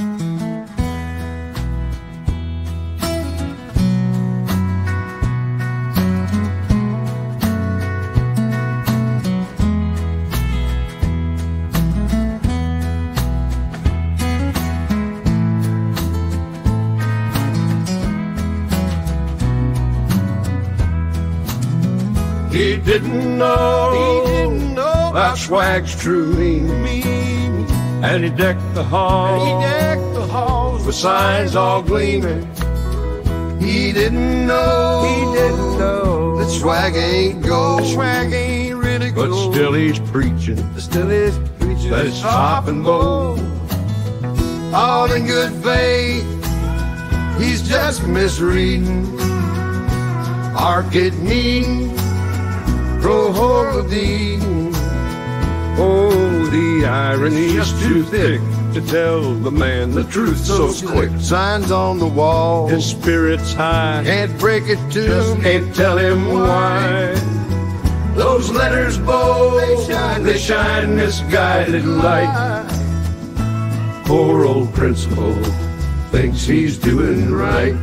He didn't know, He didn't know that swag's true mean. me. And he decked the He hall decked the halls with signs all gleaming. He didn't know. He didn't know that swag ain't gold. Swag ain't really gold. But still he's preaching still is preaching. that it's top and bold. All in good faith. He's just misreading. Mean. Proholding. The irony's too thick to tell the man the truth so quick. Signs on the wall. His spirit's high, Can't break it to just him. can't tell him why. Those letters bold, They shine, they shine misguided light. Poor old principal thinks he's doing right.